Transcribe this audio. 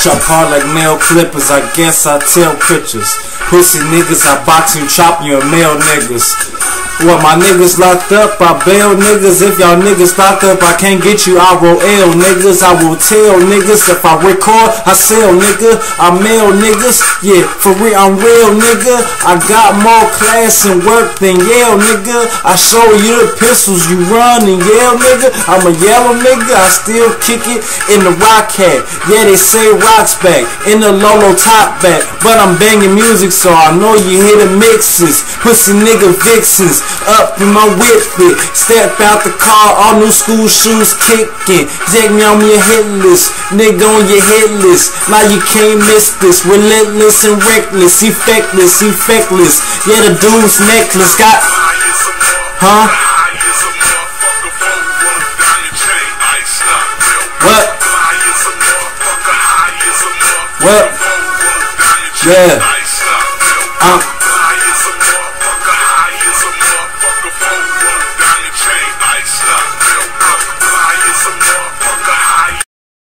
chop hard like nail clippers. I guess I tell pictures. Pussy niggas, I box you, chop you, and male niggas. What my niggas locked up, I bail niggas. If y'all niggas locked up, I can't get you, I roll L niggas. I will tell niggas if I record, I sell nigga. I mail niggas, yeah, for real, I'm real nigga. I got more class and work than Yale nigga. I show you the pistols you run and yell nigga. I'm a yellow nigga, I still kick it in the rock hat. Yeah, they say rocks back in the Lolo top back, but I'm banging music, so I know you hear the mixes. Pussy nigga vixens up in my whip it. Step out the car, all new school shoes kicking. Jack me on your hit list, nigga on your hit list. Now you can't miss this. Relentless and reckless, effectless, effectless. Yeah, the dude's necklace got, huh? What? What? Yeah. Uh,